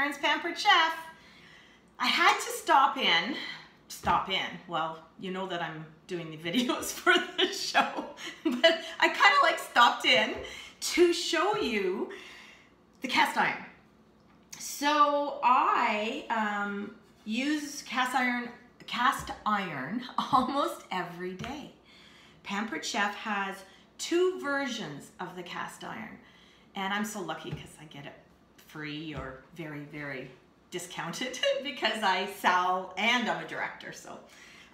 Irons Pampered Chef. I had to stop in, stop in, well, you know that I'm doing the videos for the show, but I kind of like stopped in to show you the cast iron. So I um, use cast iron, cast iron almost every day. Pampered Chef has two versions of the cast iron. And I'm so lucky because I get it free or very, very discounted because I sell and I'm a director. So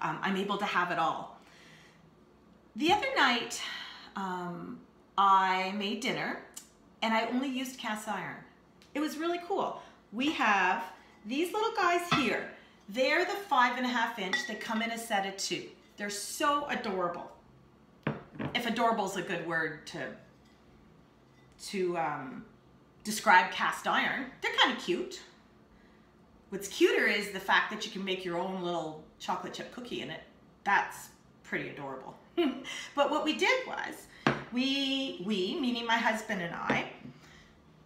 um, I'm able to have it all. The other night, um, I made dinner and I only used cast iron. It was really cool. We have these little guys here. They're the five and a half inch. They come in a set of two. They're so adorable if adorable is a good word to to um, describe cast iron, they're kind of cute. What's cuter is the fact that you can make your own little chocolate chip cookie in it. That's pretty adorable. but what we did was, we, we, meaning my husband and I,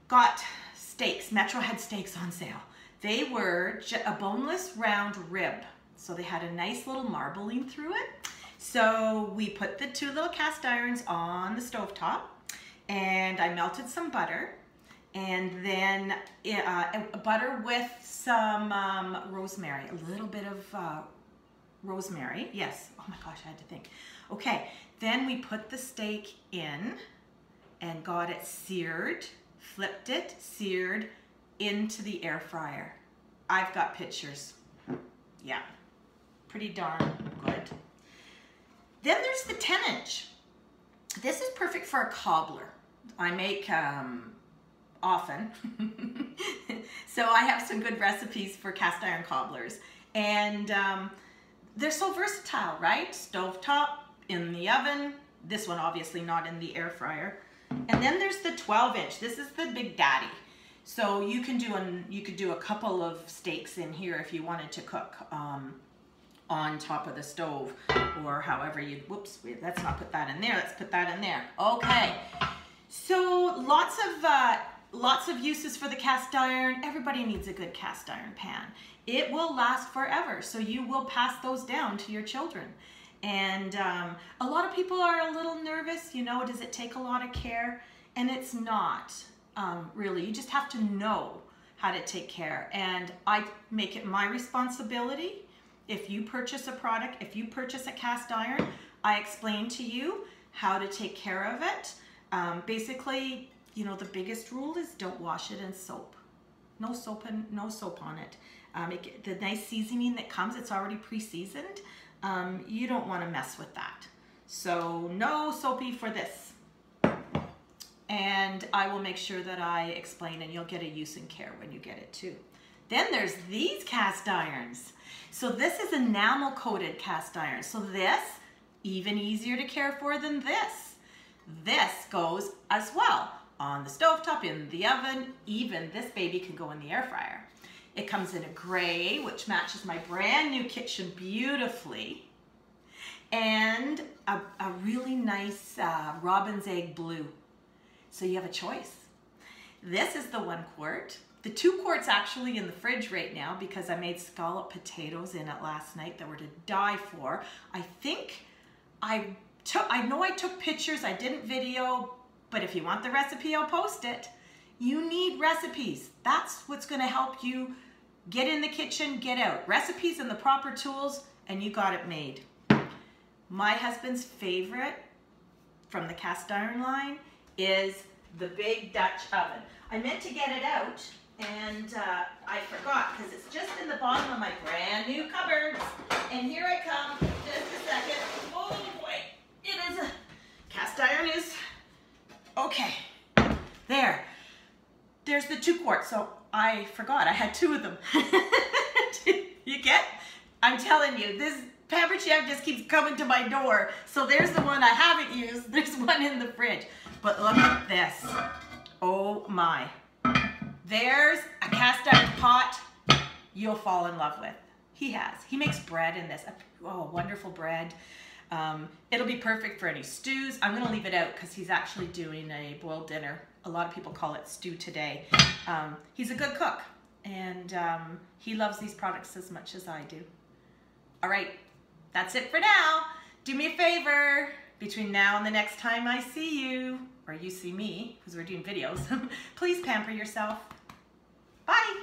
got steaks, Metro had steaks on sale. They were a boneless round rib. So they had a nice little marbling through it. So we put the two little cast irons on the stove top and I melted some butter and then uh, butter with some um, rosemary, a little bit of uh, rosemary. Yes, oh my gosh, I had to think. Okay, then we put the steak in and got it seared, flipped it, seared into the air fryer. I've got pictures. Yeah, pretty darn good. Then there's the 10 inch. This is perfect for a cobbler. I make um, often. so I have some good recipes for cast iron cobblers. And um, they're so versatile, right? Stove top, in the oven. This one obviously not in the air fryer. And then there's the 12 inch. This is the big daddy. So you can do a, you could do a couple of steaks in here if you wanted to cook um, on top of the stove or however you, whoops, let's not put that in there, let's put that in there. Okay, so lots of, uh, lots of uses for the cast iron. Everybody needs a good cast iron pan. It will last forever, so you will pass those down to your children. And um, a lot of people are a little nervous, you know, does it take a lot of care? And it's not um, really, you just have to know how to take care. And I make it my responsibility if you purchase a product, if you purchase a cast iron, I explain to you how to take care of it. Um, basically, you know, the biggest rule is don't wash it in soap. No soap and no soap on it. Um, it the nice seasoning that comes, it's already pre-seasoned. Um, you don't want to mess with that. So no soapy for this. And I will make sure that I explain and you'll get a use and care when you get it too. Then there's these cast irons. So this is enamel coated cast iron. So this, even easier to care for than this. This goes as well on the stove top, in the oven, even this baby can go in the air fryer. It comes in a gray, which matches my brand new kitchen beautifully, and a, a really nice uh, robin's egg blue. So you have a choice. This is the one quart. The two quarts actually in the fridge right now because I made scallop potatoes in it last night that were to die for. I think I took, I know I took pictures, I didn't video, but if you want the recipe, I'll post it. You need recipes. That's what's gonna help you get in the kitchen, get out. Recipes and the proper tools, and you got it made. My husband's favorite from the cast iron line is the big Dutch oven. I meant to get it out and uh, I forgot because it's just in the bottom of my brand new cupboards. And here I come, just a second. Oh boy, it is a, cast iron is, okay, there. There's the two quarts, so I forgot, I had two of them. you get? I'm telling you, this Pampered Chef just keeps coming to my door. So there's the one I haven't used, there's one in the fridge. But look at this, oh my. There's a cast iron pot you'll fall in love with. He has. He makes bread in this. Oh, wonderful bread. Um, it'll be perfect for any stews. I'm to leave it out because he's actually doing a boiled dinner. A lot of people call it stew today. Um, he's a good cook. and um, he loves these products as much as I do. All right, that's it for now. Do me a favor, between now and the next time I see you, or you see me, because we're doing videos, please pamper yourself. Bye.